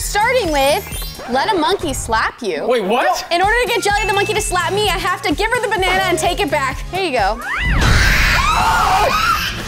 starting with let a monkey slap you. Wait, what? In order to get Jelly the monkey to slap me, I have to give her the banana and take it back. Here you go.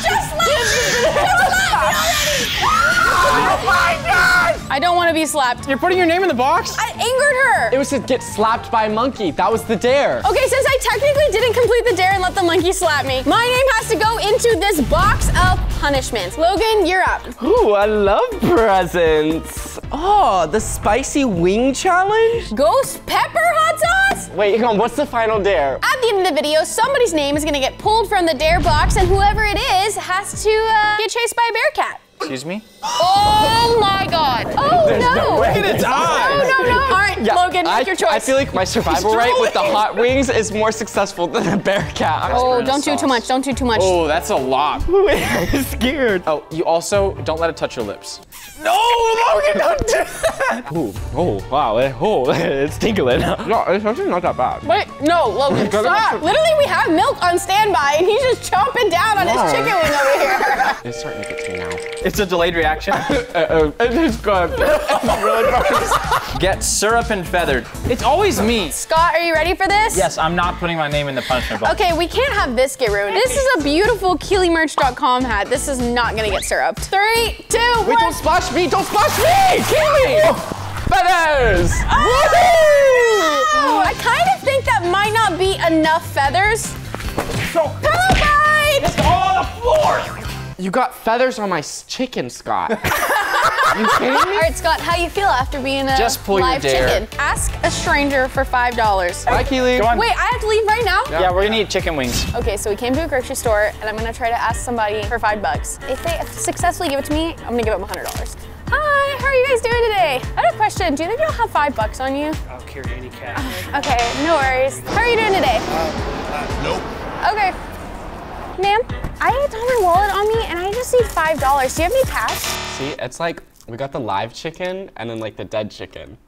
Just slap me! Just slap me already! Oh my god! I don't want to be slapped. You're putting your name in the box? I angered her. It was to get slapped by a monkey. That was the dare. Okay, since I technically didn't complete the dare and let the monkey slap me, my name has to go into this box of punishments. Logan, you're up. Ooh, I love presents. Oh, the spicy wing challenge? Ghost pepper hot sauce? Wait, hang on, what's the final dare? At the end of the video, somebody's name is gonna get pulled from the dare box, and whoever it is has to uh, get chased by a bear cat. Excuse me? Oh my god. Oh no. way. Look at its No, eyes. no, no. All right, Logan, I, make your choice. I feel like my survival rate with the hot wings is more successful than a bear cat. I'm oh, don't do too much. Don't do too much. Oh, that's a lot. I'm scared. Oh, you also don't let it touch your lips. No, Logan, don't do that. Ooh, oh, wow, eh, oh, it's tingling. No, it's actually not that bad. Wait, no, Logan, stop. Literally, we have milk on standby, and he's just chomping down on his chicken wing over here. It's starting to get to me now. It's a delayed reaction. Uh-oh, uh, uh, it's good. really. Get syrup and feathered. It's always me. Scott, are you ready for this? Yes, I'm not putting my name in the punishment box. Okay, we can't have this get ruined. This is a beautiful KeeleyMerch.com hat. This is not gonna get syruped. Three, two, Wait, one. don't splash me, don't splash me! Keeley! Feathers! Oh, I kind of think that might not be enough feathers. Pillow fight! on the floor! You got feathers on my chicken, Scott. you kidding All me? right, Scott, how you feel after being a Just pull your live dare. chicken? Ask a stranger for five dollars. Bye, Keeley. Go on. Wait, I have to leave right now? Yeah, we're gonna eat chicken wings. Okay, so we came to a grocery store, and I'm gonna try to ask somebody for five bucks. If they successfully give it to me, I'm gonna give them a hundred dollars. Hi, how are you guys doing today? I have a question. Do you think you'll have five bucks on you? I'll carry any cash. Okay, no worries. How are you doing today? Uh, uh, nope. Okay. Ma'am, I don't have my wallet on me and I just need five dollars. Do you have any cash? See, it's like we got the live chicken and then like the dead chicken.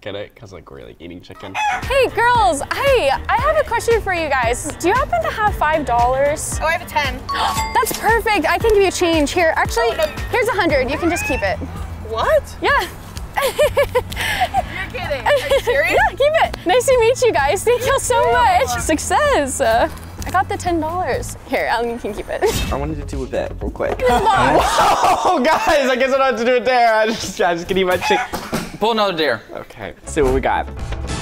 Get it? Because like we're like eating chicken. Hey girls, hey, I have a question for you guys. Do you happen to have five dollars? Oh, I have a 10. That's perfect. I can give you a change here. Actually, oh, here's a hundred. You can just keep it. What? Yeah. You're kidding. Are you serious? Yeah, keep it. Nice to meet you guys. Thank you so much. Success. I got the ten dollars. Here, Alan, you can keep it. I wanted to do a bit real quick. Come on. oh, guys, I guess I don't have to do it there. I just, I just can eat my chicken. Pull another deer. Okay, let's see what we got.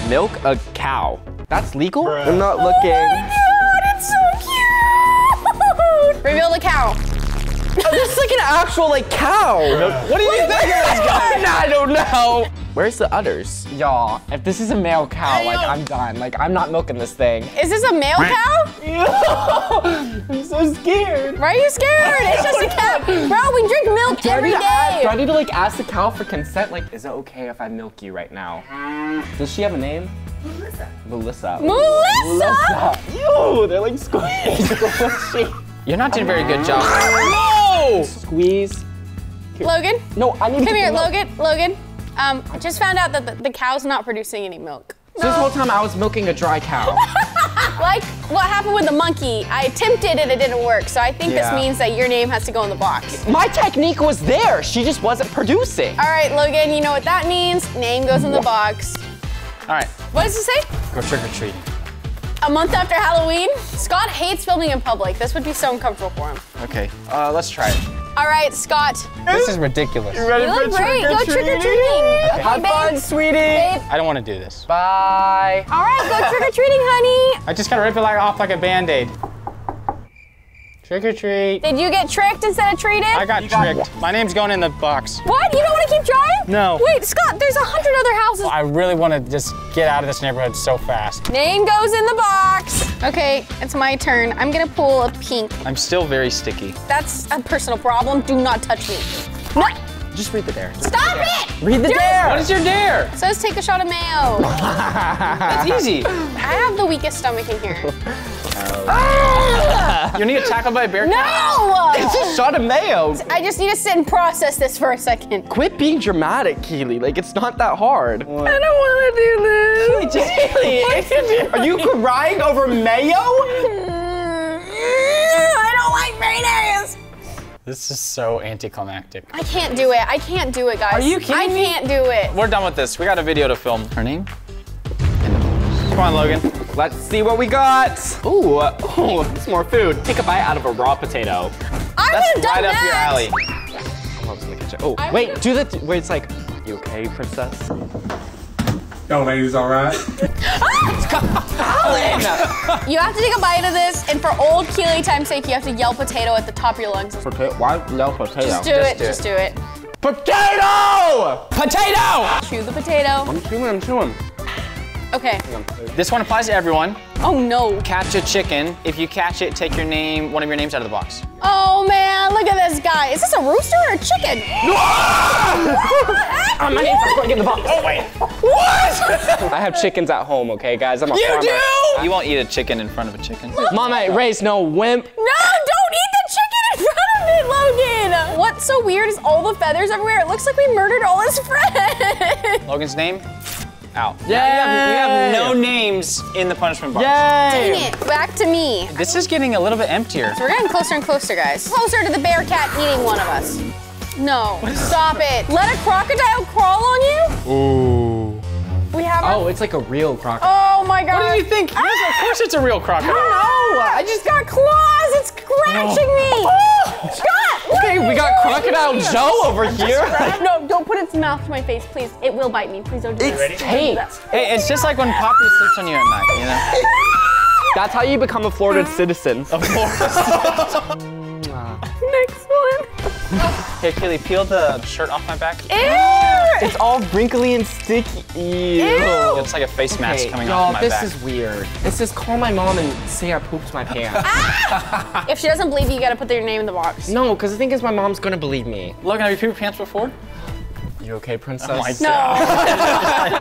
Milk a cow. That's legal? I'm not looking. Oh my God, it's so cute. Reveal the cow. Oh, this is like an actual like cow. What do you think of this guy? I don't know. Where's the udders? Y'all, if this is a male cow, like I'm done. Like I'm not milking this thing. Is this a male cow? I'm so scared. Why are you scared? It's just a cow. Bro, we drink milk Do I, every need to ask, do I need to like ask the cow for consent? Like, is it okay if I milk you right now? Does she have a name? Melissa. Melissa. Melissa? Ew, they're like squishy. You're not doing a very good job. no! Squeeze. Logan, No, I need to come get here. Logan. Logan. Um, I just found out that the, the cow's not producing any milk. So this whole time I was milking a dry cow. Like what happened with the monkey, I attempted it and it didn't work. So I think Yeah. this means that your name has to go in the box. My technique was there. She just wasn't producing. All right, Logan, you know what that means. Name goes in the box. All right, What does it say? go trick or treating. A month after Halloween? Scott hates filming in public. This would be so uncomfortable for him. Okay, uh, let's try it. All right, Scott. This is ridiculous. ready You look great. Go trick or treating. Okay, Have fun, babe. sweetie. Babe. I don't want to do this. Bye. All right, go trick or treating, honey. I just gotta rip it like off like a band-aid. Trick or treat. Did you get tricked instead of treated? I got tricked. My name's going in the box. What? You don't want to keep trying? No. Wait, Scott, there's a hundred other houses. I really want to just get out of this neighborhood so fast. Name goes in the box. Okay, it's my turn. I'm gonna pull a pink. I'm still very sticky. That's a personal problem. Do not touch me. What? Just read the dare. stop it! Read the Dude. dare. What is your dare? It says take a shot of mayo. That's easy. I have the weakest stomach in here. Ah! You need to tackled by a bear. No! It's a shot of mayo. I just need to sit and process this for a second. Quit being dramatic, Keeley. Like it's not that hard. I don't want to do this. Keeley, just Keeley. are you crying over mayo? Mm, I don't like mayonnaise. This is so anticlimactic. I can't do it. I can't do it, guys. Are you kidding I me? can't do it. We're done with this. We got a video to film. Her name? Come on, Logan. Let's see what we got. Ooh, uh, oh, it's more food. Take a bite out of a raw potato. I That's would have done right up that. your alley. Oh, it's in the kitchen. Oh, I wait, do the, where it's like, you okay, princess? Yo, ladies, all right? You have to take a bite of this, and for old Keeley time's sake, you have to yell potato at the top of your lungs. Potato, why no potato? Just do it. do Just it. do it. Potato! Potato! Chew the potato. I'm chewing, I'm chewing. Okay. This one applies to everyone. Oh no. Catch a chicken. If you catch it, take your name, one of your names out of the box. Oh man, look at this guy. Is this a rooster or a chicken? Oh, my name's not going to get in the box. Oh, wait. What? I have chickens at home, okay, guys? I'm a farmer. You do? You won't eat a chicken in front of a chicken. Mama raise no wimp. No, don't eat the chicken in front of me, Logan. What's so weird is all the feathers everywhere. It looks like we murdered all his friends. Logan's name? Out. Yay! You have, you have no names in the punishment box. Dang Yay! it. Back to me. This is getting a little bit emptier. So We're getting closer and closer, guys. Closer to the bear cat eating one of us. No, stop it. Let a crocodile crawl on you? Ooh. We have a- Oh, it's like a real crocodile. Oh my god. What do you think? Yes, of course ah! it's a real crocodile. No, I just got claws. It's scratching me. Scott, Okay, we got Crocodile Joe over here. No, don't put its mouth to my face, please. It will bite me. Please don't do that. It's tape. Hey, it's just like when Poppy sleeps on you at night, you know? That's how you become a Florida citizen. Of course. Next one. Hey, Kaylee, peel the shirt off my back. Ew. It's all wrinkly and sticky. Ew. It's like a face mask Okay, coming y'all, off my this back. This is weird. This is call my mom and say I pooped my pants. Ah! If she doesn't believe you, you gotta put your name in the box. no, because the thing is my mom's gonna believe me. Logan, have you pooped your pants before? You okay, princess? Oh my No.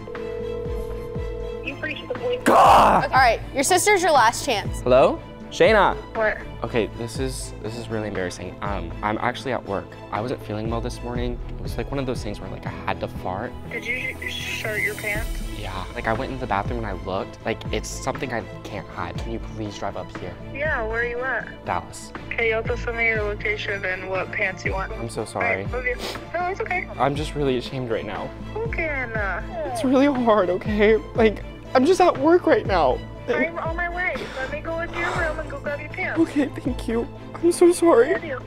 You've reached the point. All right, your sister's your last chance. Hello? Shayna. What? Okay, this is this is really embarrassing. Um, I'm actually at work. I wasn't feeling well this morning. It was like one of those things where like I had to fart. Did you sh- shirt your pants? Yeah. Like I went in the bathroom and I looked. Like it's something I can't hide. Can you please drive up here? Yeah, where are you at? Dallas. Okay, you'll just send me your location and what pants you want. I'm so sorry. You. No, it's okay. I'm just really ashamed right now. Okay, uh, It's really hard, okay? Like, I'm just at work right now. I'm on my way. Let me go into your room and go grab your pants. Okay, thank you. I'm so sorry. Love you.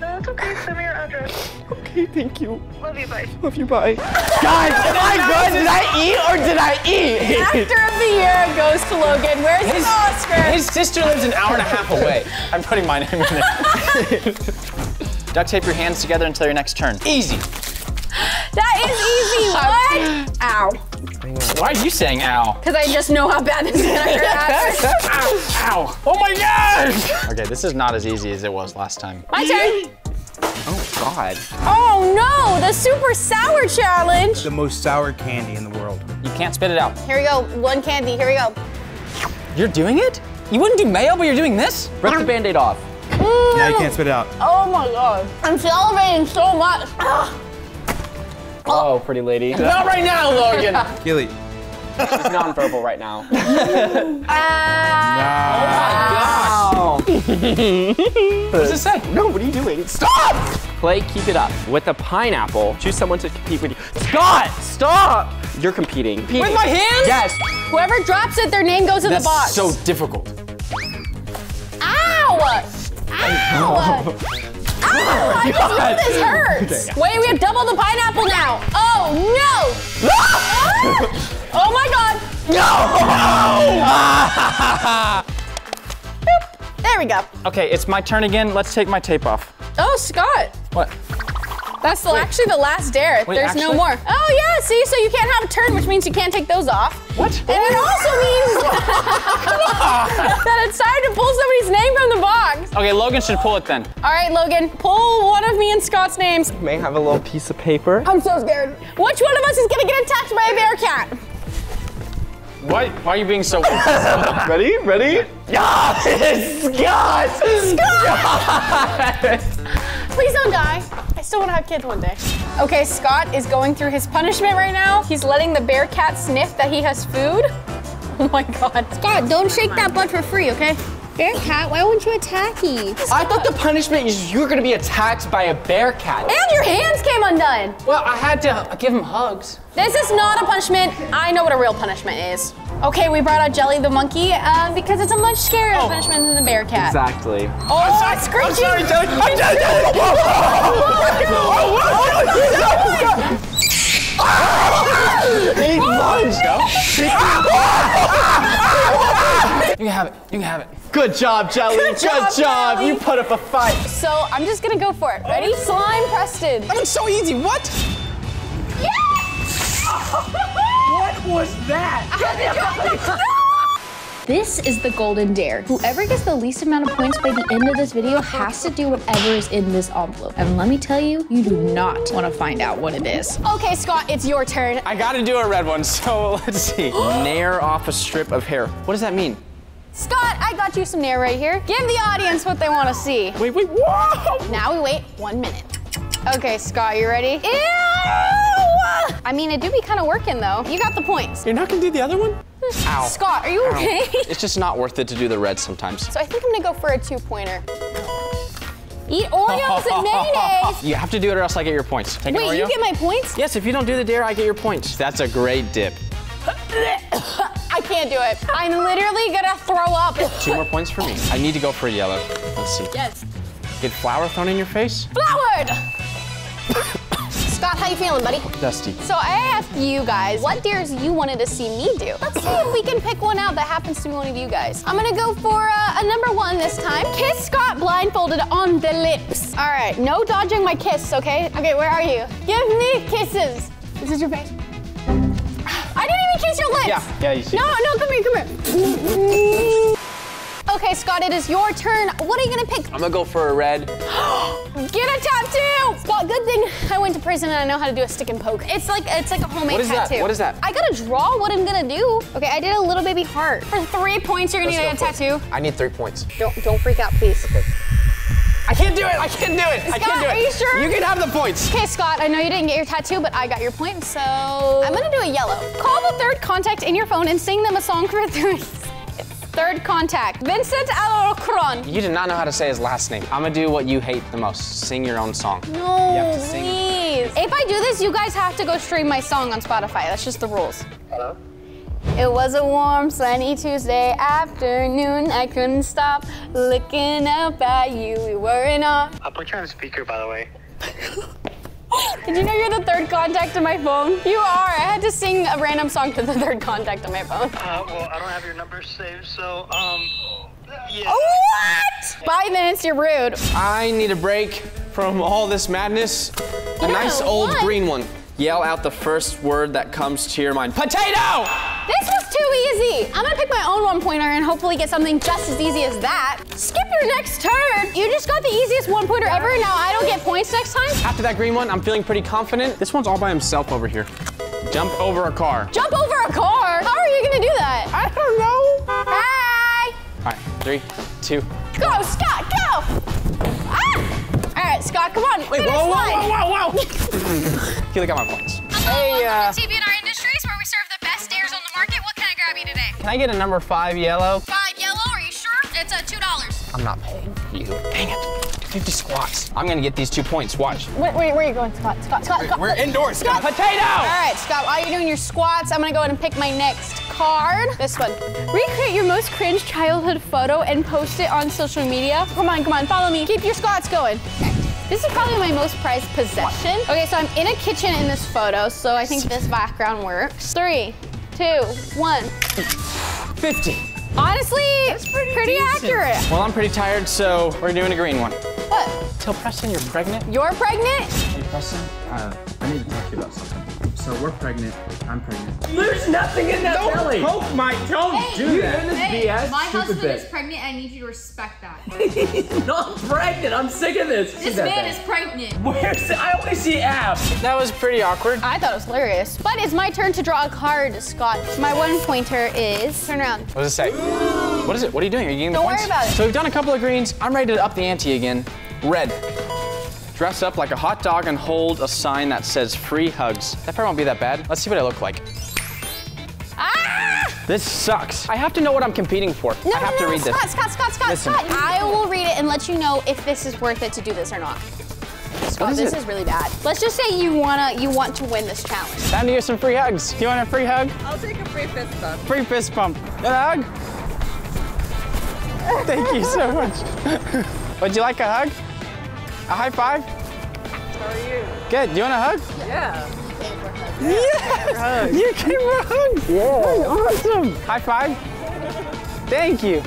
No, it's okay. Send me your address. Okay, thank you. Love you, bye. Love you, bye. Guys, am I good? Did I eat or did I eat? Actor of the year goes to Logan. Where's his Oscar? His sister lives an hour and a half away. I'm putting my name in there. Duct tape your hands together until your next turn. Easy. That is easy. What? Ow. Why are you saying ow? Because I just know how bad this is gonna hurt. ow, ow. Oh my gosh! Okay, this is not as easy as it was last time. My turn. Oh, God. Oh no, the super sour challenge. The most sour candy in the world. You can't spit it out. Here we go. One candy. Here we go. You're doing it? You wouldn't do mayo, but you're doing this? Rip the band-aid off. Mm. Now you can't spit it out. Oh my god. I'm salivating so much. Oh, pretty lady. Not right now, Logan. Keeley. Nonverbal right now. Ah. Wow. what does it say? No, what are you doing? Stop! Play, keep it up. With a pineapple, choose someone to compete with you. Scott, stop! You're competing. With my hands? Yes. Whoever drops it, their name goes in That's the box. so difficult. Ow! Ow! Ow! I can feel this hurts. Wait, we have double the pineapple now. Oh no! Oh my god! Boop. There we go. Okay, it's my turn again. Let's take my tape off. Oh, Scott. What? That's the, actually the last dare. Wait, There's no more. Oh yeah, see, so you can't have a turn, which means you can't take those off. What? And it also means that it's time to pull somebody's name from the box. Okay, Logan should pull it then. All right, Logan, pull one of me and Scott's names. May have a little piece of paper? I'm so scared. Which one of us is gonna get attacked by a bear cat? Why, why are you being so Ready? Ready? Yes! Scott! Please don't die. I still wanna have kids one day. Okay, Scott is going through his punishment right now. He's letting the bear cat sniff that he has food. Oh my god. Scott, don't shake that butt for free, okay? Bearcat, why won't you attack me? I thought the punishment is you were gonna be attacked by a bear cat. And your hands came undone. Well, I had to give him hugs. This is not a punishment. I know what a real punishment is. Okay, we brought out Jelly the monkey uh, because it's a much scarier punishment than the bear cat. Exactly. Oh, it's screeching. I'm sorry, Jelly. I'm He lunged. You can have it. You can have it. Good job, Jelly. Good, job, Jelly. You put up a fight. So I'm just gonna go for it. Ready? Slime Preston. That was so easy. What? Yeah! what was that? This is the golden dare. Whoever gets the least amount of points by the end of this video has to do whatever is in this envelope. And let me tell you, you do not want to find out what it is. Okay, Scott, it's your turn. I gotta do a red one, so let's see. Nair off a strip of hair. What does that mean? Scott, I got you some nair right here. Give the audience what they want to see. Wait, wait, whoa! Now we wait one minute. Okay, Scott, you ready? Ew! I mean, it do be kind of working though. You got the points. You're not gonna do the other one? Hmm. Ow. Scott, are you okay? It's just not worth it to do the red sometimes. so I think I'm gonna go for a two-pointer. Eat Oreos and mayonnaise. You have to do it or else I get your points. Take an Wait, you Oreo? get my points? Yes, if you don't do the dare, I get your points. That's a great dip. I can't do it. I'm literally gonna throw up. Two more points for me. I need to go for a yellow. Let's see. Yes. Get flour thrown in your face? Flowered. Scott, how you feeling, buddy? Dusty. So I asked you guys what dares you wanted to see me do. Let's see if we can pick one out that happens to be one of you guys. I'm gonna go for uh, a number one this time. Kiss Scott blindfolded on the lips. All right, no dodging my kiss, okay? Okay, where are you? Give me kisses. This is your face. I didn't even kiss your lips. Yeah, yeah, you see. No, no, come here, come here. Okay, Scott, it is your turn. What are you gonna pick? I'm gonna go for a red. Get a tattoo! Scott, good thing I went to prison and I know how to do a stick and poke. It's like it's like a homemade What is that? tattoo. What is that? I gotta draw what I'm gonna do. Okay, I did a little baby heart. For three points, you're gonna Let's get a go for it. tattoo. I need three points. Don't don't freak out, please. I can't do it. I can't do it. I can't do it. are you sure? You can have the points. Okay, Scott, I know you didn't get your tattoo, but I got your point, so I'm gonna do a yellow. Call the third contact in your phone and sing them a song for three. Third contact. Vincent Alocron. You did not know how to say his last name. I'm gonna do what you hate the most. Sing your own song. No, have to sing. please. If I do this, you guys have to go stream my song on Spotify. That's just the rules. Hello? It was a warm, sunny Tuesday afternoon. I couldn't stop looking up at you. We were in awe. I'll put you on speaker, by the way. Did you know you're the third contact on my phone? You are. I had to sing a random song to the third contact on my phone. Uh, well, I don't have your number saved, so, um, yeah. What? Five minutes, you're rude. I need a break from all this madness. A nice old what? green one. Yell out the first word that comes to your mind. Potato! This was too easy. I'm gonna pick my own one pointer and hopefully get something just as easy as that. Skip your next turn. You just got the easiest one pointer ever. Now I don't get points next time. After that green one, I'm feeling pretty confident. This one's all by himself over here. Jump over a car. Jump over a car. How are you gonna do that? I don't know. Hi. All right, three, two. Go, Scott, go! Ah! All right, Scott, come on. Wait, finish whoa, whoa, whoa, whoa, whoa. Keeley got my points. Hey, uh, TBNR industries where we serve the best dares on the market. What can I grab you today? Can I get a number five yellow? Five yellow, are you sure? It's uh, two dollars. I'm not paying you. Dang it. 50 squats. I'm gonna get these two points. Watch. Wait, wait, where are you going, Scott? Scott, Scott, Scott. We're indoors, Scott. Potato! All right, Scott, while you're doing your squats, I'm gonna go ahead and pick my next card. This one. Recreate your most cringe childhood photo and post it on social media. Come on, come on, follow me. Keep your squats going. This is probably my most prized possession. Okay, so I'm in a kitchen in this photo, so I think this background works. Three, two, one. 50. Honestly, that's pretty, accurate. Well, I'm pretty tired, so we're doing a green one. What? Tell Preston you're pregnant. You're pregnant? Hey, Preston, uh, I need to talk to you about something. So we're pregnant. I'm pregnant. There's nothing in that belly. Don't Poke my, don't do that. Hey, BS, my stupid husband bit. is pregnant. I need you to respect that. No, I'm pregnant. I'm sick of this. this man is pregnant. Where's I only see abs. That was pretty awkward. I thought it was hilarious. But it's my turn to draw a card, Scott. My one pointer is, turn around. What does it say? What is it? What are you doing? Are you getting the points? Don't worry about it. So we've done a couple of greens. I'm ready to up the ante again. Red. Dress up like a hot dog and hold a sign that says free hugs. That probably won't be that bad. Let's see what I look like. Ah! This sucks. I have to know what I'm competing for. No, I have no, to no, read this. Scott, Scott, Scott, Scott, Listen. Scott. I will read it and let you know if this is worth it to do this or not. Scott, is this it? is really bad. Let's just say you wanna, you want to win this challenge. Time to get some free hugs. Do You want a free hug? I'll take a free fist bump. Free fist bump. You a hug? Thank you so much. Would you like a hug? A high five? How are you? Good. You want a hug? Yeah. Yes! You came for a hug! Yeah. Awesome! High five? Thank you.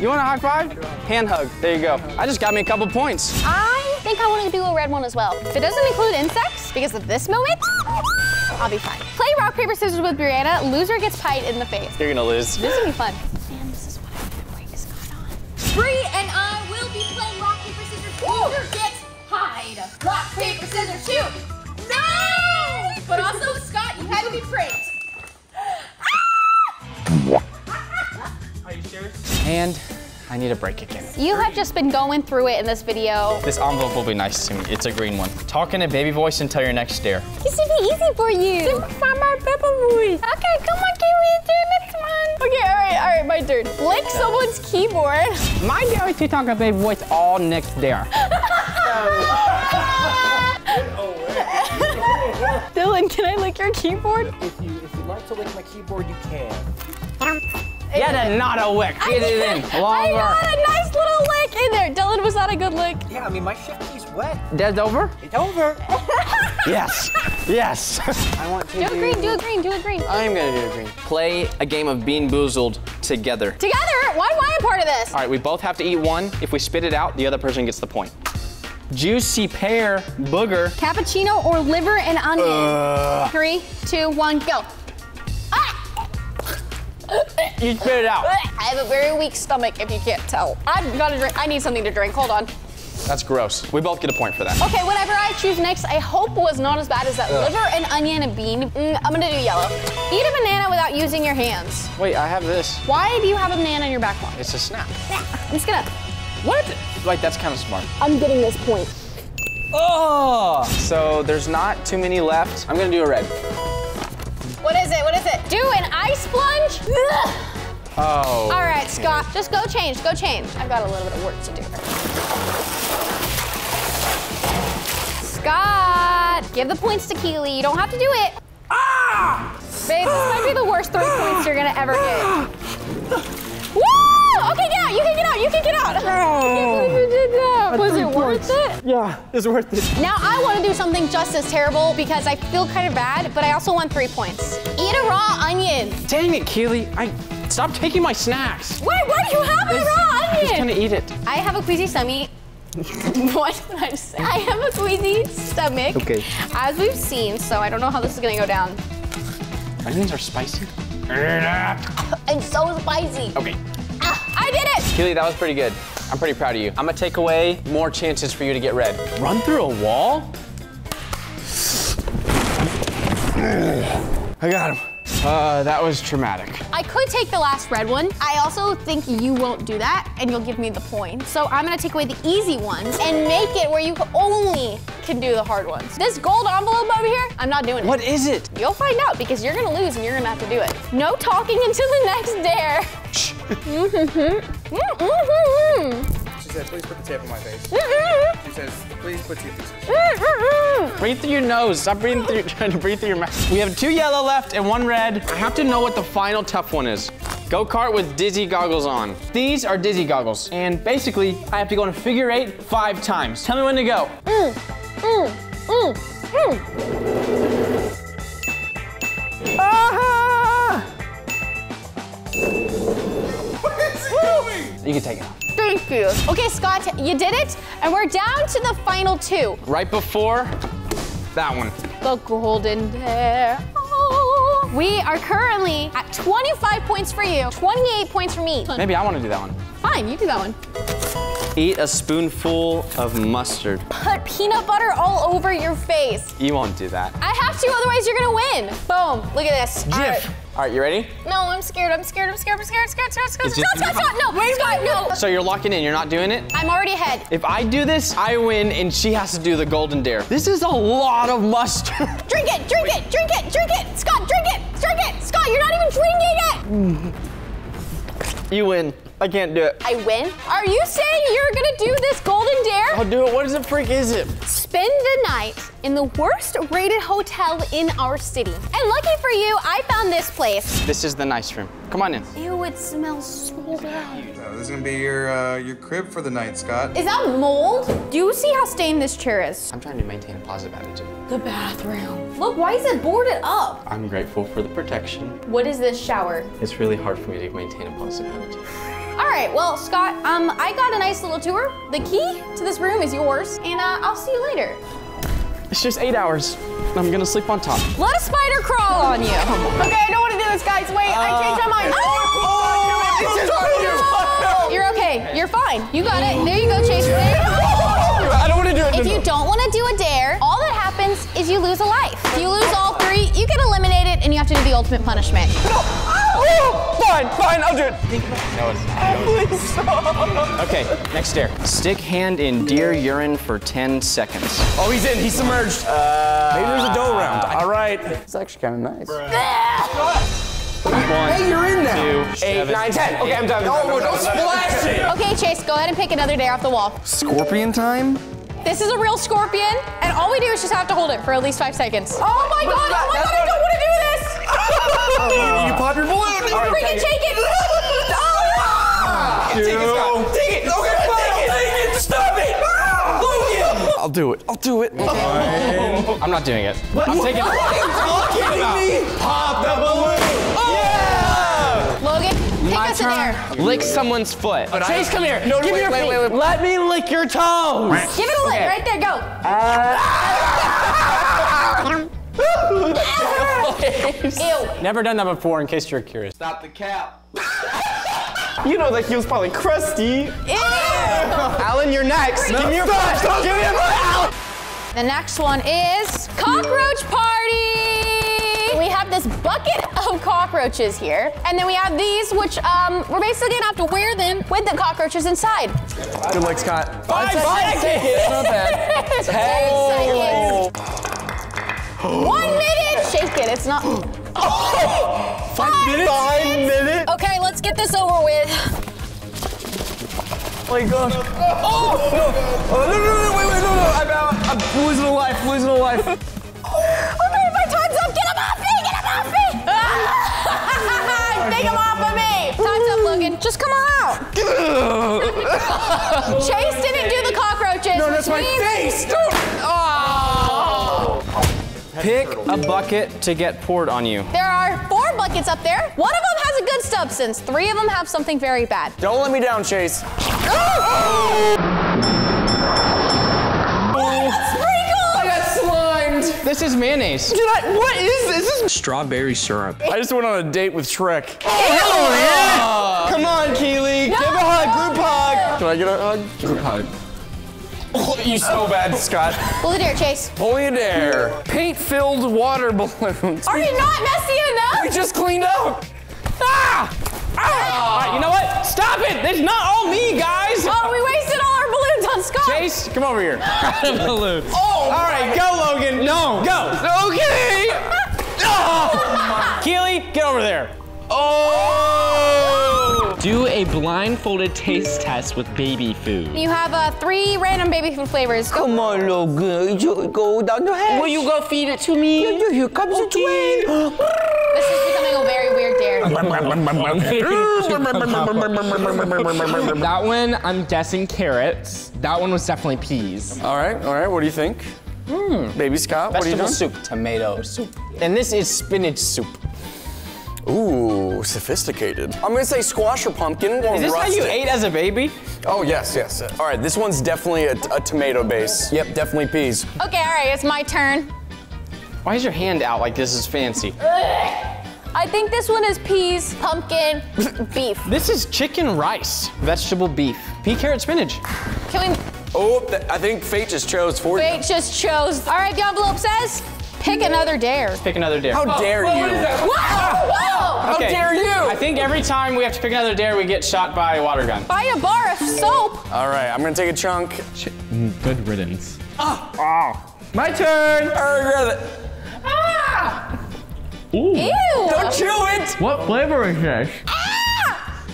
You want a high five? Hand hug. There you go. I just got me a couple points. I think I want to do a red one as well. If it doesn't include insects, because of this moment, I'll be fine. Play rock, paper, scissors with Brianna. Loser gets pied in the face. You're gonna lose. This is gonna be fun. And this is what I'm gonna bring Scott on. Bree and I Loser gets hide. Rock, paper, scissors, shoot. No! But also, Scott, you had to be pranked. Are you serious? And I need a break again. You have just been going through it in this video. This envelope will be nice to me. It's a green one. Talk in a baby voice until your next dare. This should be easy for you. my pepper voice. Okay, come on, Kiwi, do next one. Okay, all right, all right, my turn. Lick someone's keyboard. My dare is to talk a baby voice all next dare. Dylan, can I lick your keyboard? If you if you'd like to lick my keyboard, you can. Yeah, then not a wick. Get it in. I got a nice little lick in there. Dylan, was that a good lick? Yeah, I mean my shift key's wet. That's over? It's over. Yes. Yes. I want to Do a green, do a green, do a green. I'm gonna do a green. Play a game of Bean Boozled together. Together, why am I a part of this? All right, we both have to eat one. If we spit it out, the other person gets the point. Juicy pear booger. Cappuccino or liver and onion? Three, two, one, go. You spit it out. I have a very weak stomach, if you can't tell. I've got to drink. I need something to drink. Hold on. That's gross. We both get a point for that. Okay, whatever I choose next, I hope was not as bad as that liver and onion and bean. Mm, I'm gonna do yellow. Eat a banana without using your hands. Wait, I have this. Why do you have a banana in your back pocket? It's a snack. I'm just gonna. What? Like, that's kind of smart. I'm getting this point. Oh! So there's not too many left. I'm gonna do a red. What is it? What is it? Do an ice plunge? Oh. All right, Scott, just go change. Go change. I've got a little bit of work to do. Scott, give the points to Keeley. You don't have to do it. Ah! Babe, this might be the worst three points you're gonna ever get. Woo! Okay, get out. You can get out. You can get out. I can't believe you did that. Was it worth it? Yeah, it's worth it. Now I want to do something just as terrible because I feel kind of bad, but I also want three points. Eat a raw onion. Dang it, Keeley. I stop taking my snacks. Wait, why do you have a raw onion? I'm just gonna eat it. I have a queasy stomach. what did I just say? I have a queasy stomach. Okay. As we've seen, so I don't know how this is gonna go down. Onions are spicy. It's so spicy. Okay. I did it! Keeley, that was pretty good. I'm pretty proud of you. I'm gonna take away more chances for you to get red. Run through a wall? I got him. Uh, that was traumatic. I could take the last red one. I also think you won't do that and you'll give me the point. So I'm gonna take away the easy ones and make it where you only can do the hard ones. This gold envelope over here, I'm not doing it. What is it? You'll find out because you're gonna lose and you're gonna have to do it. No talking until the next dare. She said, please put the tape on my face. She says, please put the Breathe through your nose. Stop breathing through, trying to breathe through your mouth. We have two yellow left and one red. I have to know what the final tough one is. Go kart with dizzy goggles on. These are dizzy goggles. And basically, I have to go in a figure eight five times. Tell me when to go. Ah! You can take it off. Thank you. Okay, Scott, you did it, and we're down to the final two. Right before that one. The golden. Oh. We are currently at 25 points for you, 28 points for me. Maybe I want to do that one. Fine, you do that one. Eat a spoonful of mustard. Put peanut butter all over your face. You won't do that. I have to, otherwise you're gonna win. Boom, look at this. All right. All right, you ready? No, I'm scared, I'm scared, I'm scared, I'm scared, scared, scared, scared. Scott, just- Scott, Scott, no, Scott, no. So you're locking in, you're not doing it? I'm already ahead. If I do this, I win and she has to do the golden dare. This is a lot of mustard. Drink it, drink it, drink it, drink it. Scott, drink it, drink it. Scott, you're not even drinking it. you win. I can't do it. I win? Are you saying you're gonna do this golden dare? I'll do it. What the freak is it? Spend the night in the worst rated hotel in our city. And lucky for you, I found this place. This is the nice room. Come on in. Ew, it smells so bad. Uh, this is gonna be your uh, your crib for the night, Scott. Is that mold? Do you see how stained this chair is? I'm trying to maintain a positive attitude. The bathroom. Look, why is it boarded up? I'm grateful for the protection. What is this shower? It's really hard for me to maintain a positive attitude. All right, well, Scott, um, I got a nice little tour. The key to this room is yours, and uh, I'll see you later. It's just eight hours. I'm gonna sleep on top. Let a spider crawl on you. Okay, I don't want to do this, guys. Wait, I changed my mind. Oh! You're okay. You're fine. You got it. There you go, Chase. There you go. I don't want to do it. If you don't want to do a dare, all that happens is you lose a life. If you lose all three, you get eliminated and you have to do the ultimate punishment. Oh, fine, fine, I'll do it. No, it's Okay, next dare. Stick hand in deer urine for 10 seconds. Oh, he's in. He's submerged. Uh, Maybe there's a dough round. All right. It's actually kind of nice. One, Hey, you're in now. two, Eight, seven, nine, ten. Okay, I'm done. No, don't splash it. Okay, Chase, go ahead and pick another dare off the wall. Scorpion time. This is a real scorpion, and all we do is just have to hold it for at least five seconds. Oh my god, oh my god, I don't want to do this! Oh, you pop your balloon. Freaking take it! Take it, Scott. Take it. Okay, fine. Take it. Stop it. Logan. I'll do it. I'll do it. I'm not doing it. I'm taking it. Pop the balloon. Logan, pick us a dare. Lick someone's foot. Chase, come here. No, Give me your wait, feet. wait, wait. Let me lick your toes. Give it a lick, right there, go. Uh, Ew. Never done that before, in case you're curious. Stop the cap. You know that he was probably crusty. Ew. Alan, you're next. Give me your foot. Give me your foot, Alan. The next one is cockroach party. We have this bucket of cockroaches here, and then we have these, which um, we're basically gonna have to wear them with the cockroaches inside. Good luck, Scott. Five seconds. Not bad. Ten seconds. One minute. Shake it. It's not. Five minutes. Five minutes. Okay, let's get this over with. Oh my gosh. Oh, no. Oh, no, no, no, wait, wait, no, no. I'm out. I'm losing a life, losing a life. Okay, my Pick a bucket to get poured on you. There are four buckets up there. One of them has a good substance. Three of them have something very bad. Don't let me down, Chase. I got slimed. This is mayonnaise. Did I? What is this? This is. Strawberry syrup. I just went on a date with Shrek. Hell yeah! Come on, Keeley. Give a hug. Group hug. Can I get a hug? Group hug. Oh, you so bad, Scott. Pull the dare, Chase. Holy Adair. Paint-filled water balloons. Are you not messy enough? We just cleaned up. Ah! All right, you know what? Stop it! It's not all me, guys. Oh, we wasted all our balloons on Scott. Chase, come over here. balloon. Oh, all right, go, Logan. No, go. Okay. Keeley, get over there. Oh. Do a blindfolded taste test with baby food. You have uh, three random baby food flavors. Go. Come on, Logan. You go down the hatch. Will you go feed it to me? Here comes the twin. This is becoming a very weird dare. That one, I'm guessing carrots. That one was definitely peas. All right, all right. What do you think? Baby Scott, what are you Vegetable doing? soup. Tomato soup. And this is spinach soup. Ooh, sophisticated. I'm gonna say squash or pumpkin. Or Is this how you ate as a baby? Oh, yes, yes, yes. All right, this one's definitely a, a tomato base. Yep, definitely peas. Okay, all right, it's my turn. Why is your hand out like this is fancy? I think this one is peas, pumpkin, beef. This is chicken rice, vegetable beef. Pea carrot spinach. Can we, Oh, I think fate just chose for you. wait, just chose. All right, the envelope says, pick another dare. Pick another dare. How oh, dare you? Whoa, whoa! How dare you? I think every time we have to pick another dare, we get shot by a water gun. Buy a bar of soap. All right, I'm gonna take a chunk. Mm, good riddance. oh My turn. I regret it. Ah! Ooh. Ew. Don't chew it. What flavor is this?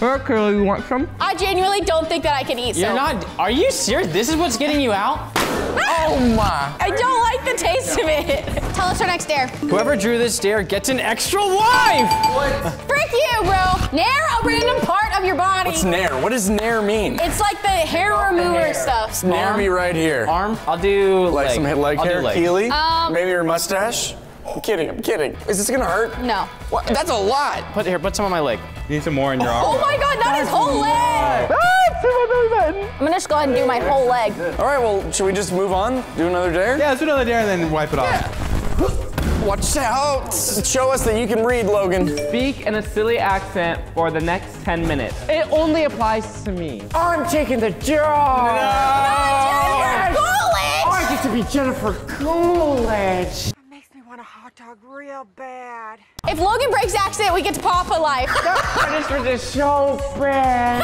Oh, okay, you want some? I genuinely don't think that I can eat You're soap. not. Are you serious? This is what's getting you out? Oh my. I don't like the taste of it. Tell us our next dare. Whoever drew this dare gets an extra wife. What? Frick you, bro. Nair a random part of your body. What's nair? What does nair mean? It's like the hair remover stuff. Nair me right here. Arm. I'll do Like leg. some head leg I'll hair, leg. Keeley. Um, Maybe your mustache. I'm kidding. I'm kidding. Is this gonna hurt? No. What? That's a lot. Put here. Put some on my leg. Need some more in your arm. Oh my god, that is whole leg. Ah, I'm gonna just go ahead and do my whole leg. All right. Well, should we just move on? Do another dare? Yeah, let's do another dare and then wipe it off. Watch out. Show us that you can read, Logan. Speak in a silly accent for the next 10 minutes. It only applies to me. I'm taking the job. Jennifer Coolidge! I get to be Jennifer Coolidge. Makes me want a hot dog real bad. If Logan breaks accent, we get to pop a life. This was a so bad.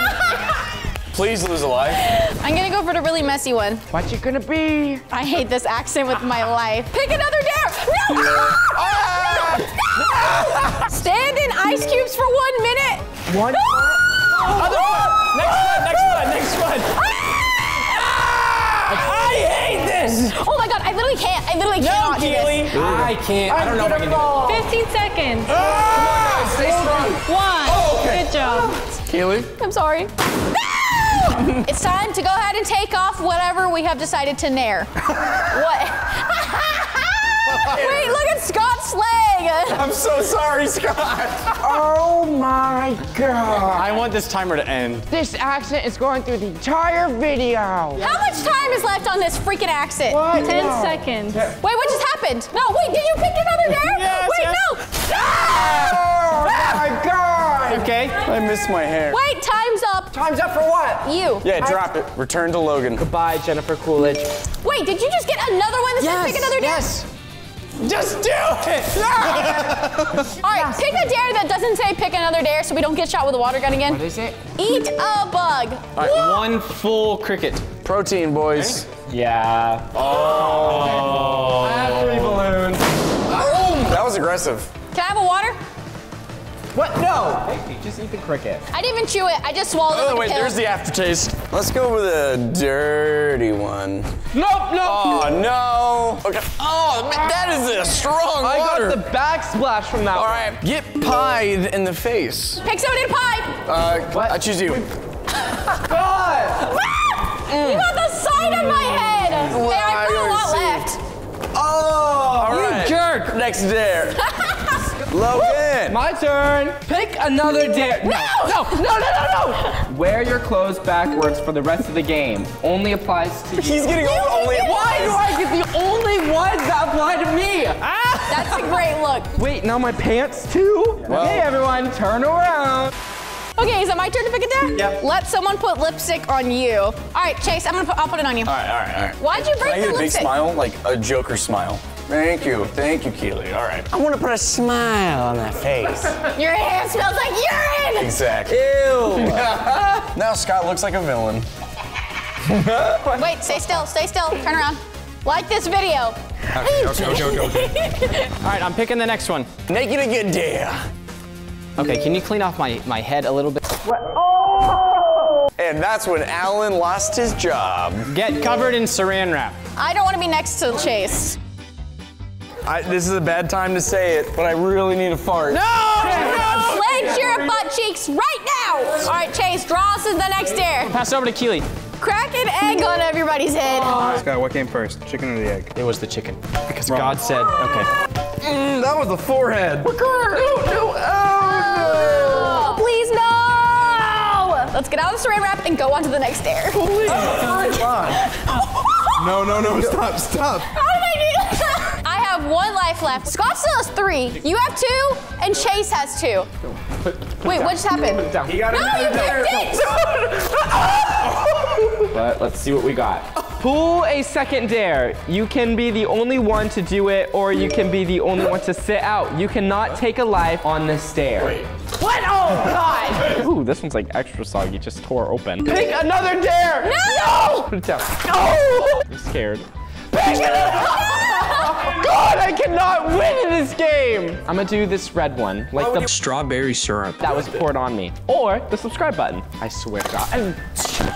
Please lose a life. I'm gonna go for the really messy one. What you gonna be? I hate this accent with my life. Pick another dare! No! No! Ah! Stand in ice cubes for one minute. One. Other foot. Next foot. Next foot. Next foot. Hate. Oh my god, I literally can't. I literally No, cannot do Keeley. this. I can't. I don't know if I can do it. 15 seconds. Oh, Come on, guys, Stay strong. One. Oh, Good job. Keeley. I'm sorry. No! it's time to go ahead and take off whatever we have decided to nair. what? Wait, look at Scott's leg. I'm so sorry, Scott. Oh my god. I want this timer to end. This accent is going through the entire video. How much time is left on this freaking accent? 10 seconds. Wait, what just happened? No, wait, did you pick another dare? Yes, wait, yes. no. Oh ah! my god. Okay. I missed my hair. Wait, time's up. Time's up for what? You. Yeah, drop it. Return to Logan. Goodbye, Jennifer Coolidge. Wait, did you just get another one that said pick another dare? Yes. Just do it. All right, pick a dare that doesn't say pick another dare so we don't get shot with a water gun again. What is it? Eat a bug. All right, one full cricket. Protein, boys. Yeah. Oh. oh. I have three balloons. That was aggressive. Can I have a water? What? No. Hey, just eat the cricket. I didn't even chew it. I just swallowed it. Oh, like a wait, pill. there's the aftertaste. Let's go with a dirty one. Nope, nope. Oh, no. Okay. Oh, man, that is a strong I water. got the backsplash from that All one. right, get pied in the face. Pick somebody to pipe. Uh, I choose you. God. You got the side of my head. Well, hey, I've I got a lot already left. Oh, all right. jerk. Next dare. Logan. My turn. Pick another dare. No. No, no, no, no, no. Wear your clothes backwards for the rest of the game. Only applies to you. He's getting all only. Why do I get the only ones that apply to me? Ah! That's a great look. Wait, now my pants too? okay, everyone, turn around. Okay, is it my turn to pick a dare? Yep. Let someone put lipstick on you. All right, Chase, I'm gonna put. I'll put it on you. All right, all right, all right. Why'd you Can break I get the a big smile, like a Joker smile? Thank you, thank you, Keeley. All right. I want to put a smile on that face. Your hand smells like urine. exactly. Ew. now Scott looks like a villain. Wait, stay still, stay still. Turn around. Like this video. Okay, okay, okay, okay, okay. All right, I'm picking the next one. Naked a good dare. Okay, can you clean off my, my head a little bit? Oh And that's when Alan lost his job. Get covered in saran wrap. I don't want to be next to Chase. I, this is a bad time to say it, but I really need a fart. No! Clench your butt cheeks right now. All right, Chase, draw us to the next dare. Pass it over to Keeley. Crack an egg on everybody's head. Scott, what came first, chicken or the egg? It was the chicken. Because God said, okay. Mm, that was the forehead. Oh, no! please no! Let's get out of the saran wrap and go on to the next dare. No, no, no, stop, stop. one life left. Scott still has three. You have two, and Chase has two. Wait, what just happened? He got No, you picked it! But let's see what we got. Pull a second dare. You can be the only one to do it, or you can be the only one to sit out. You cannot take a life on this dare. What? Oh, God! Ooh, this one's like extra soggy, just tore open. Pick another dare! No! Put it down. No! I'm scared. Pick it God, I cannot win in this game! I'm gonna do this red one, like the Strawberry syrup. that was poured on me. Or the subscribe button. I swear to God. And-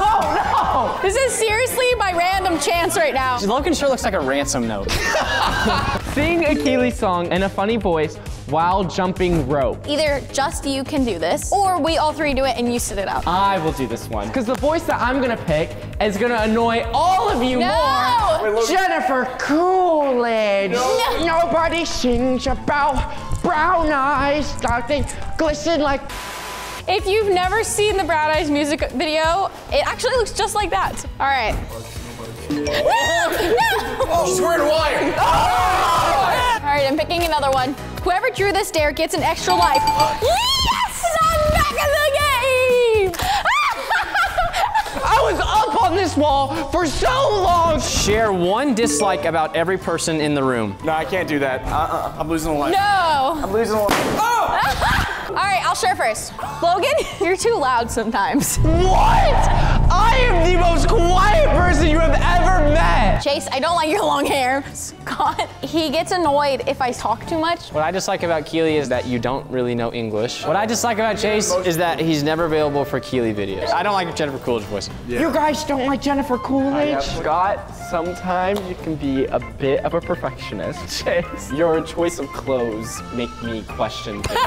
oh, no! This is seriously by random chance right now. Logan sure looks like a ransom note. Sing a Keeley song in a funny voice while jumping rope. Either just you can do this, or we all three do it and you sit it out. I will do this one. Because the voice that I'm gonna pick is gonna annoy all of you No! more. Jennifer Coolidge. Nobody sings about brown eyes that they glisten like. If you've never seen the Brown Eyes music video, it actually looks just like that. All right. No! No! Oh, she's wearing a wire. All right, I'm picking another one. Whoever drew this dare gets an extra life. Yes! I'm back in the game! I was up on this wall for so long. Share one dislike about every person in the room. No, I can't do that. Uh-uh. I'm losing a life. No! I'm losing a life. Oh! All right, I'll share first. Logan, you're too loud sometimes. What? I am the most quiet person you have ever met. Chase, I don't like your long hair. Scott, he gets annoyed if I talk too much. What I dislike about Keeley is that you don't really know English. What I dislike about Chase is that he's never available for Keeley videos. I don't like Jennifer Coolidge voice. You guys don't like Jennifer Coolidge? Scott, sometimes you can be a bit of a perfectionist. Chase, your choice of clothes make me question things.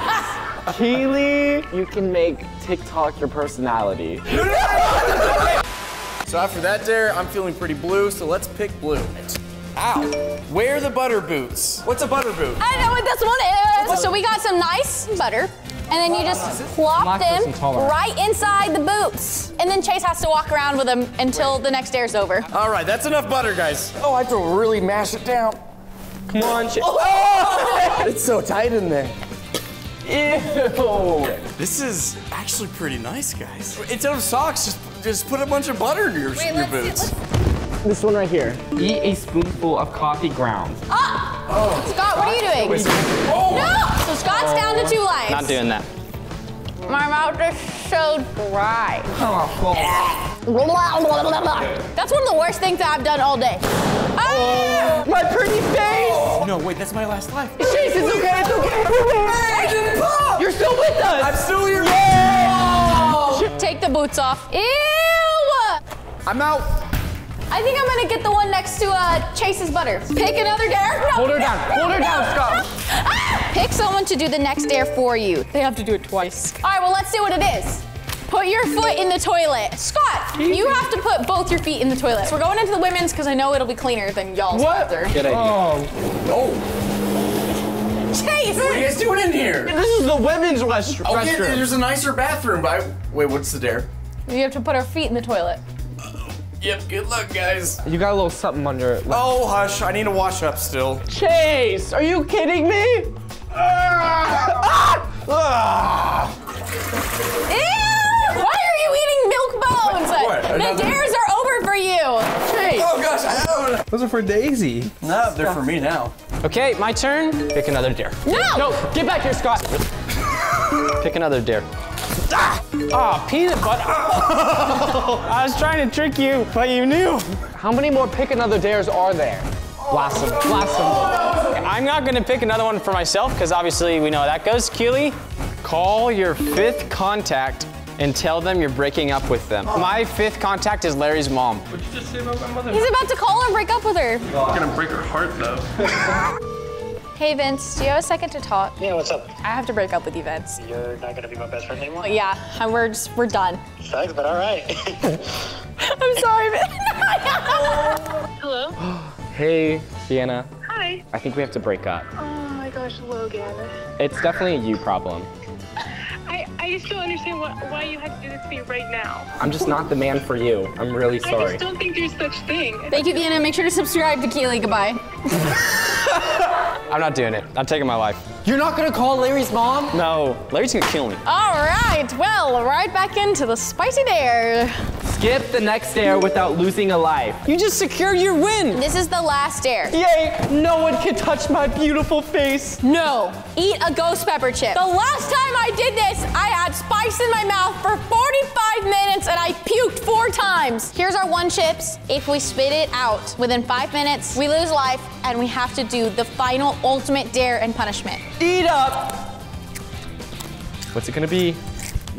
Keeley, you can make TikTok your personality. So after that dare, I'm feeling pretty blue, so let's pick blue. Ow. Wear the butter boots. What's a butter boot? I know what this one is. So we got some nice butter. And then you just plop them right inside the boots. And then Chase has to walk around with them until the next dare's over. All right, that's enough butter, guys. Oh, I have to really mash it down. Come on, Chase. Oh! It's so tight in there. Ew. This is actually pretty nice, guys. Instead of socks, just just put a bunch of butter in your, your boots. This one right here. Eat a spoonful of coffee grounds. Ah! Scott, what are you doing? No! So Scott's down to two lives. Not doing that. My mouth is so dry. That's one of the worst things that I've done all day. Ah! My pretty face! No, wait, that's my last life. Chase, it's okay, it's okay. You're still with us! I'm still here. Take the boots off. Ew! I'm out. I think I'm gonna get the one next to uh, Chase's butter. Pick another dare. No. Hold her down, hold her down, Scott. Ah! Pick someone to do the next dare for you. They have to do it twice. All right, well, let's see what it is. Put your foot in the toilet. Scott, you have to put both your feet in the toilet. So we're going into the women's because I know it'll be cleaner than y'all's What? bathroom. Good idea. Oh, Chase! What are you guys doing in here? this is the women's rest- Okay, restroom. there's a nicer bathroom, but I, wait, what's the dare? You have to put our feet in the toilet. Yep, good luck, guys. You got a little something under it. Oh, hush, I need to wash up still. Chase, are you kidding me? Ah! Ah! Ew! Why are you eating milk bones? What? The Another- dares are over for you. Chase! Oh gosh, I don't. Those are for Daisy. No, they're for me now. Okay, my turn. Pick another dare. No! No, get back here, Scott. Pick another dare. Ah! Oh, peanut butter. Ah. I was trying to trick you, but you knew. How many more pick another dares are there? Blast them, blast them. I'm not gonna pick another one for myself because obviously we know how that goes. Keeley, call your fifth contact and tell them you're breaking up with them. My fifth contact is Larry's mom. What'd you just say about my mother? He's about to call her and break up with her. I'm gonna break her heart though. Hey Vince, do you have a second to talk? Yeah, what's up? I have to break up with you, Vince. You're not gonna be my best friend anymore? Yeah, and we're just, we're done. Sucks, but all right. I'm sorry, Vince. Hello? Hey, Sienna. Hi. I think we have to break up. Oh my gosh, Logan. It's definitely a you problem. I, I just don't understand what, why you had to do this to me right now. I'm just not the man for you. I'm really sorry. I just don't think there's such thing. Thank you, Vienna. Make sure to subscribe to Keeley. Goodbye. I'm not doing it. I'm taking my life. You're not gonna call Larry's mom? No, Larry's gonna kill me. All right, well, right back into the spicy dare. Skip the next dare without losing a life. You just secured your win. This is the last dare. Yay! No one can touch my beautiful face. No. Eat a ghost pepper chip. The last time I did this, I had spice in my mouth for 45 minutes and I puked four times. Here's our one chips. If we spit it out within five minutes, we lose life and we have to do the final ultimate dare and punishment. Eat up! What's it gonna be?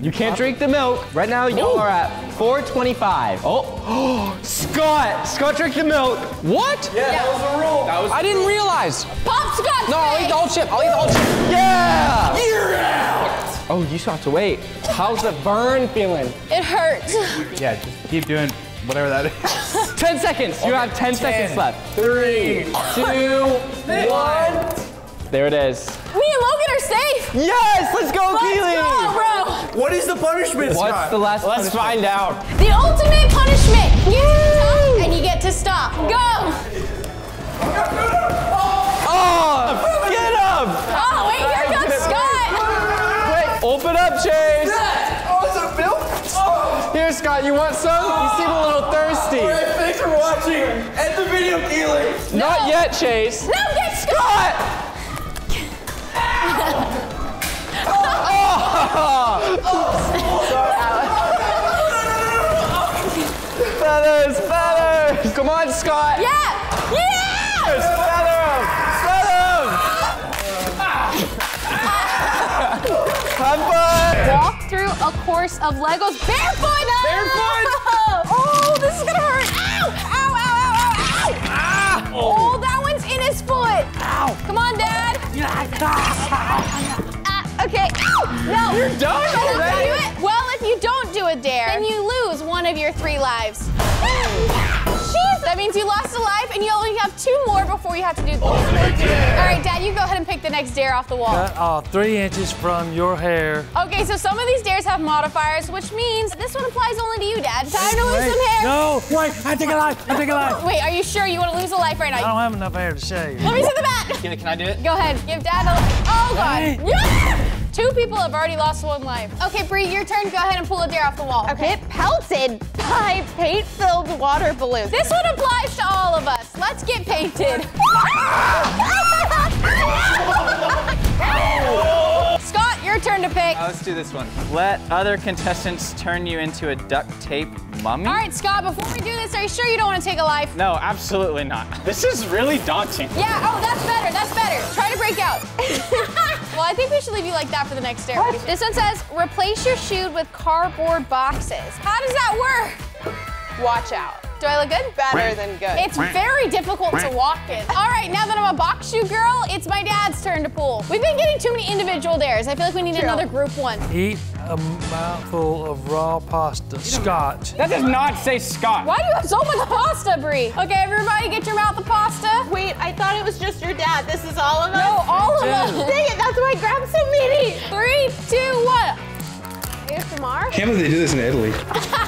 You can't drink the milk. Right now, y'all are at 425. Oh, Scott! Scott, drink the milk. What? Yeah, that was the rule. That was I didn't realize. Pop Scott! No, I'll eat the whole chip. I'll eat the whole chip. Yeah! You're out. Oh, you still have to wait. How's the burn feeling? It hurts. Yeah, just keep doing whatever that is. 10 seconds. You have 10 seconds left. Three, two, one. There it is. Me and Logan are safe. Yes! Let's go, Let's Keeley! go, bro. What is the punishment, What's Scott? the last Let's punishment? find out. The ultimate punishment. You get to the top and you get to stop. Go. Oh! Get up! Oh, open up, Chase! Oh, is it milk? Oh, Here, Scott, you want some? You seem a little thirsty. all right, thanks for watching. End the video, Keeley. Not yet, Chase. No, get Scott. Feathers, feathers! Come on, Scott! Yeah. Yeah. Walk through a course of Legos barefoot. Barefoot? Oh, this is gonna hurt. Ow! Ow! Ow! Ow! Ow! Ow! Ah! Oh, that one's in his foot. Ow! Come on, Dad. Ah, okay. Ow! No. You're done already? do it. Well, if you don't do a dare, then you lose one of your three lives. Jeez, that means you lost a life and you only have two more before you have to do the All right, Dad, you go ahead and pick the next dare off the wall. Cut off three inches from your hair. Okay, so some of these dares have modifiers, which means this one applies only to you, Dad. Time to lose some hair. No, wait, I take a life, I take a life. Wait, are you sure you want to lose a life right now? I don't have enough hair to shave. Let me see the bat. Can, can I do it? Go ahead, give Dad a. Oh God! Hey. Yeah! Two people have already lost one life. Okay, Bree, your turn. Go ahead and pull a dare off the wall. Okay. Get pelted by paint-filled water balloons. This one applies to all of us. Let's get painted. Scott, your turn to pick. Let's do this one. Let other contestants turn you into a duct tape mummy. All right, Scott, before we do this, are you sure you don't want to take a life? No, absolutely not. This is really daunting. Yeah, oh, that's better, that's better. Try to break out. well, I think we should leave you like that for the next dare. This one says, replace your shoe with cardboard boxes. How does that work? Watch out. Do I look good? Better than good. It's very difficult to walk in. All right, now that I'm a box shoe girl, it's my dad's turn to pull. We've been getting too many individual dares. I feel like we need another group one. Eat a mouthful of raw pasta, scotch. That does not say Scotch. Why do you have so much pasta, Bree? Okay, everybody get your mouth of pasta. Wait, I thought it was just your dad. This is all of us? No, all of us. Dang it, that's why I grabbed so many. Three, two, one. ASMR? can't believe they do this in Italy.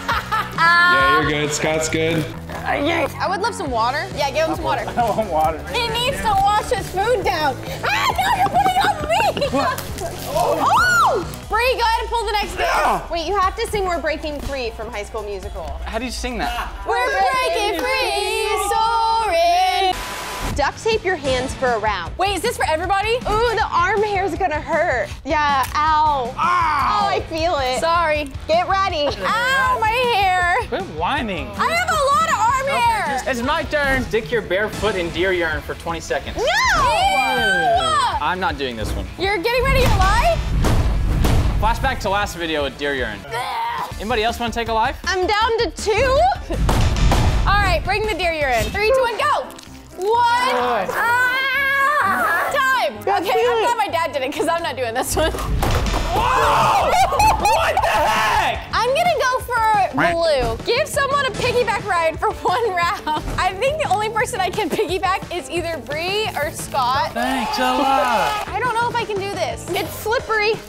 Um, yeah, you're good. Scott's good. Uh, I would love some water. Yeah, give him some water. I want water. He needs to wash his food down. Ah, no, you're putting it on me. oh! Bree, go ahead and pull the next dare. Ah! Wait, you have to sing We're Breaking Free from High School Musical. How do you sing that? We're breaking free, soaring. Duct tape your hands for a round. Wait, is this for everybody? Ooh, the arm hair's gonna hurt. Yeah, ow. Ow! Oh, I feel it. Sorry. Get ready. Ow, my hair. Quit whining. I have a lot of arm hair. It's my turn. Stick your bare foot in deer urine for 20 seconds. No! I'm not doing this one. You're getting ready to lie? Flashback to last video with deer urine. Anybody else want to take a life? I'm down to two. All right, bring the deer urine. Three, two, one, go. One. Ah, time. Okay, I'm glad my dad did it because I'm not doing this one. Whoa! what the heck? I'm gonna go for blue. Give someone a piggyback ride for one round. I think the only person I can piggyback is either Bree or Scott. Thanks a lot. I don't know if I can do this. It's slippery.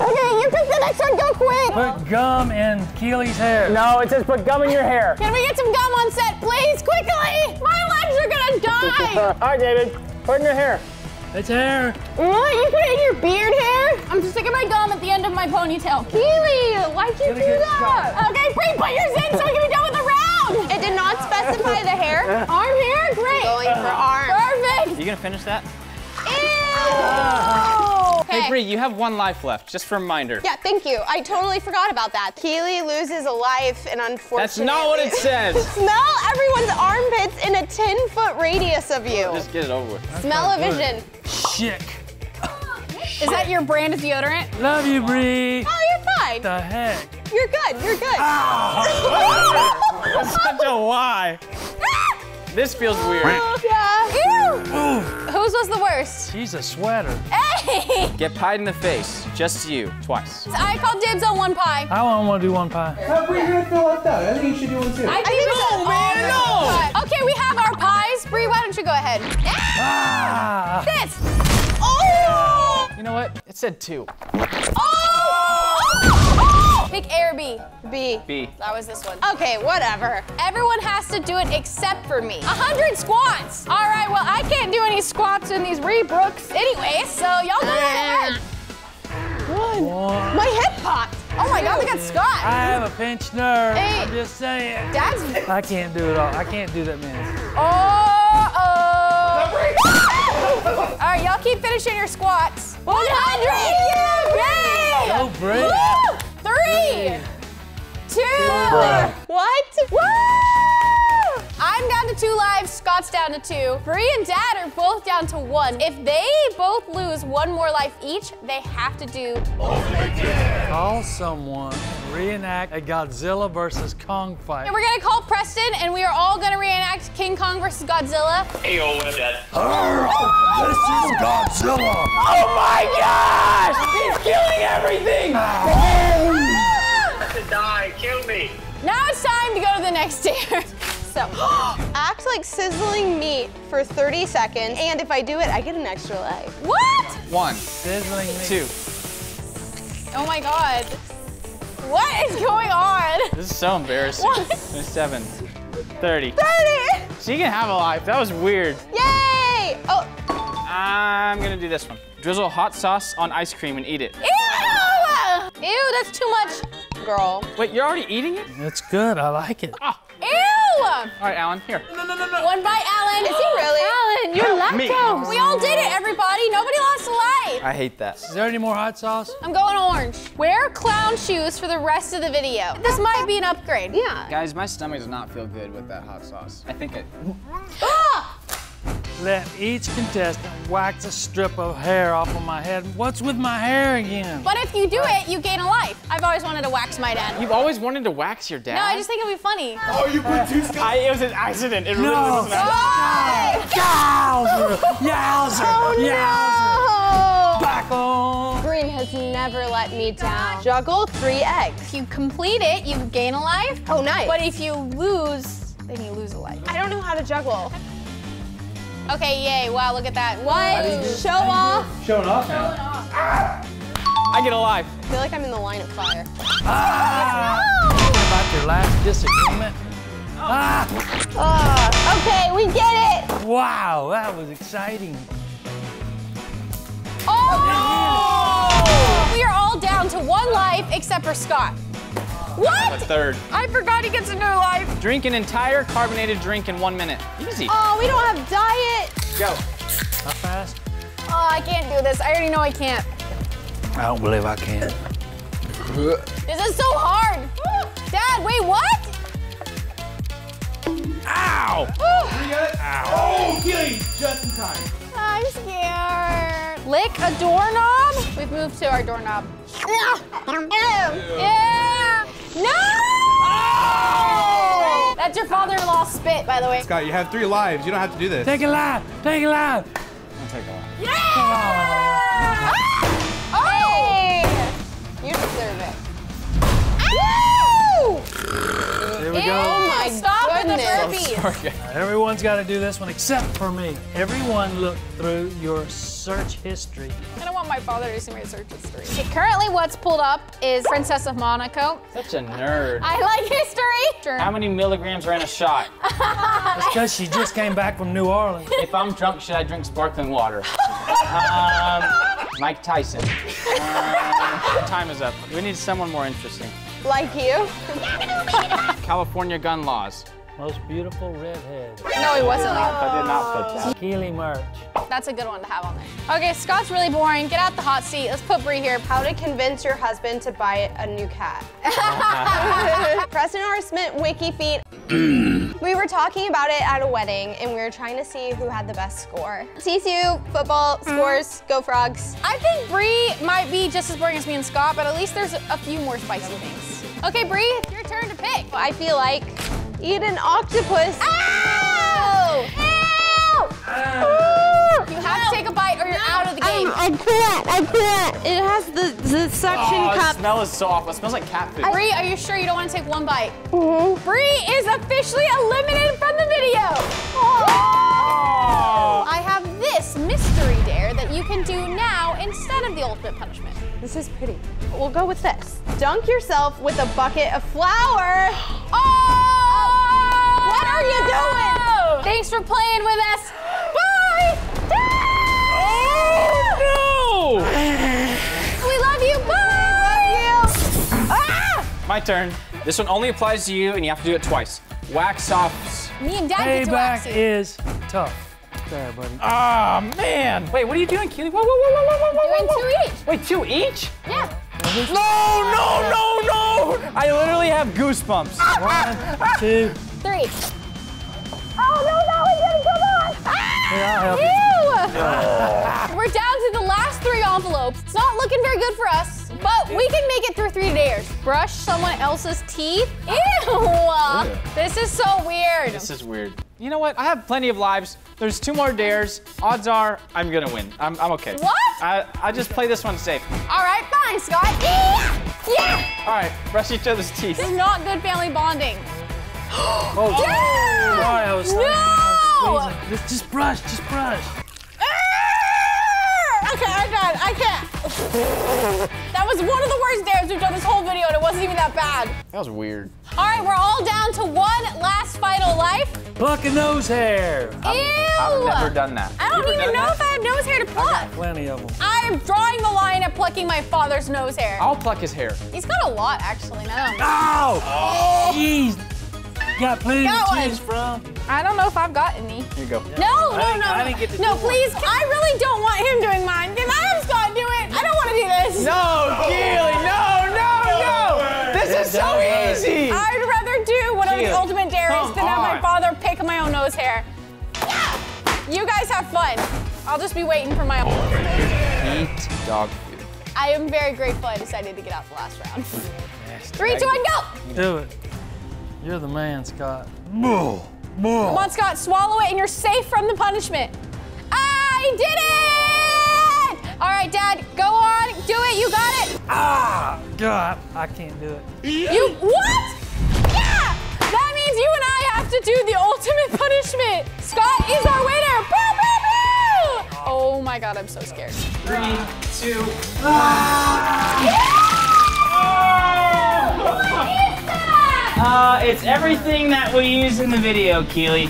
Okay, you pick the next one. Go quick. Put gum in Keeley's hair. No, it says put gum in your hair. Can we get some gum on set, please? Quickly! My legs are gonna die! All right, David. Put in your hair. It's hair. What? You put it in your beard hair? I'm just sticking my gum at the end of my ponytail. Keeley, why'd you do that? Okay, Bree, put yours in so we can be done with the round. It did not specify the hair. Arm hair? Great. Going for arm. Perfect. You gonna finish that? Ew. Ah. Hey, Bree, you have one life left, just for a reminder. Yeah, thank you. I totally forgot about that. Keeley loses a life, and unfortunately. That's not what it says. Smell everyone's armpits in a 10 foot radius of you. Just get it over with. Smell of vision. Shit. Is that your brand of deodorant? Love you, Bree. Oh, you're fine. What the heck? You're good. You're good. Ah. That's such a lie. This feels weird. Yeah. Ew. Whose was the worst? She's a sweater. Hey! Get pied in the face. Just you. Twice. I called dibs on one pie. I don't want to do one pie. How Bree, you're gonna feel left out. I think you should do one too. I think No, man, no. Okay, we have our pies. Bree, why don't you go ahead? Ah. This. Oh! You know what? It said two. Oh! Pick A or B. B. B. That was this one. Okay, whatever. Everyone has to do it except for me. Hundred squats. All right, well, I can't do any squats in these Reeboks anyway, so y'all go ahead. One. My hip popped. Oh my God, look at Scott. I have a pinched nerve. Hey. I'm just saying. Dad's. I can't do it all. I can't do that many. Oh, oh. All right, y'all keep finishing your squats. 100! Yay! Go, Bree. Woo! Three, two, What? Woo! I'm down to two lives, Scott's down to two. Bree and Dad are both down to one. If they both lose one more life each, they have to do. Call someone reenact a Godzilla versus Kong fight. And we're gonna call Preston, and we are all gonna reenact King Kong versus Godzilla. Hey, old Dad. Oh, this is Godzilla. Oh my gosh! He's killing everything! To die, kill me. Now it's time to go to the next tier. So, Act like sizzling meat for 30 seconds, and if I do it, I get an extra life. what? One, Sizzling me. two. Oh my god. What is going on? This is so embarrassing. What? 27, 30. 30! She can have a life. That was weird. Yay! Oh, I'm gonna do this one. Drizzle hot sauce on ice cream and eat it. Ew! Ew, that's too much. Girl. Wait, you're already eating it? It's good. I like it. Oh. Ew! All right, Alan, here. No, no, no, no. One bite, Alan. Is he really? Alan, you're Me. lactose. We all did it, everybody. Nobody lost a life. I hate that. Is there any more hot sauce? I'm going orange. Wear clown shoes for the rest of the video. This might be an upgrade. Yeah. Guys, my stomach does not feel good with that hot sauce. I think it. Let each contestant wax a strip of hair off of my head. What's with my hair again? But if you do it, you gain a life. I've always wanted to wax my dad. You've always wanted to wax your dad? No, I just think it'd be funny. Oh, you put two I, it was an accident. It really No. was an accident. Oh! Yowzer! Yowzer! Oh, Yowzer! Back on! Green has never let me down. Juggle three eggs. If you complete it, you gain a life. Oh, nice. But if you lose, then you lose a life. I don't know how to juggle. Okay, yay. Wow, look at that. What? Show off. Showing off now. I get a life. I feel like I'm in the line of fire. Ah! About your last disagreement? Ah! Uh, okay, we get it. Wow, that was exciting. Oh! We are all down to one life except for Scott. A What? third. I forgot he gets a new life. Drink an entire carbonated drink in one minute. Easy. Oh, we don't have diet. Go. How fast? Oh, I can't do this. I already know I can't. I don't believe I can. This is so hard. Dad, wait, what? Ow! Ow. Oh, Keeley, just in time. I'm scared. Lick a doorknob? We've moved to our doorknob. Yeah. No! Oh! That's your father-in-law spit, by the way. Scott, you have three lives. You don't have to do this. Take it live! Take it live! Oh yeah! Here we Ew, go. my Stop with burpee. Everyone's got to do this one except for me. Everyone look through your search history. I don't want my father to see my search history. Okay, currently what's pulled up is Princess of Monaco. Such a nerd. I like history. Sure. How many milligrams are in a shot? It's because she just came back from New Orleans. if I'm drunk, should I drink sparkling water? um, Mike Tyson. Um, time is up. We need someone more interesting. Like you. California gun laws. Most beautiful redhead. No, he wasn't. I did not put that. Keeley Merch. That's a good one to have on there. Okay, Scott's really boring. Get out the hot seat. Let's put Bree here. How to convince your husband to buy a new cat. Preston Arsement wiki feet. Mm. we were talking about it at a wedding and we were trying to see who had the best score. TCU football mm. scores, go frogs. I think Bree might be just as boring as me and Scott, but at least there's a few more spicy things. Okay, Bree, it's your turn to pick. I feel like eat an octopus. Ow! Ow! You have to take a bite or you're out of the um, game. I can't, I can't. It has the, the suction Oh, the cup. smell is so awful. It smells like cat food. Bree, are you sure you don't want to take one bite? Mm-hmm. Bree is officially eliminated from the video. I have this mystery dare that you can do now instead of the ultimate punishment. This is pretty. We'll go with this. Dunk yourself with a bucket of flour. Oh! What are you doing? Thanks for playing with us. Bye! Oh, no. We love you. Bye! Ah! My turn. This one only applies to you, and you have to do it twice. Wax off. Me and Dad get to wax you. is tough. There, buddy. Ah, man. Wait, what are you doing, Keeley? Whoa, whoa, whoa, whoa, whoa, whoa, whoa. Doing two each. Wait, two each? Yeah. No, no, no, no! I literally have goosebumps. One, two. Three. Oh no, that one didn't come on! Here, I'll Ew! We're down to the last three envelopes. It's not looking very good for us, but we can make it through three dares. Brush someone else's teeth? Ew! This is so weird. This is weird. You know what? I have plenty of lives. There's two more dares. Odds are I'm gonna win. I'm, I'm okay. What? I, I just play this one safe. All right, fine, Scott. Yeah! Yeah! All right, brush each other's teeth. This is not good family bonding. Oh, Yeah! sorry, I was- No! I was. Just, just brush, just brush. Okay, I can't. I can't. That was one of the worst dares we've done this whole video, and it wasn't even that bad. That was weird. All right, we're all down to one last final life. Plucking nose hair. Ew! I've never done that. I don't even know that? if I have nose hair to pluck. Plenty of them. I am drawing the line at plucking my father's nose hair. I'll pluck his hair. He's got a lot, actually. Now. Ow! Oh! Jeez. Got plenty Got to one. choose from. I don't know if I've got any. Here you go. No, I no, didn't- no, I no. didn't get to no, do one. please. I really don't want him doing mine. Can I have Scott do it? I don't want to do this. No, Keeley, no, no, no! This is so easy! I'd rather do whatever the ultimate dare is than have my father pick my own nose hair. Yeah! You guys have fun. I'll just be waiting for my own. Eat dog food. I am very grateful I decided to get out the last round. Three, two, one, go! Do it. You're the man, Scott. More. More. Come on, Scott, swallow it and you're safe from the punishment. I did it! All right, Dad, go on, do it, you got it. Ah! God, I can't do it. You, what? Yeah! That means you and I have to do the ultimate punishment. Scott is our winner. Boo, boo, boo! Oh my God, I'm so scared. Three, two, What is that? Uh, it's everything that we use in the video, Keeley.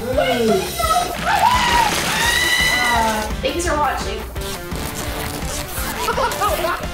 Thanks for watching.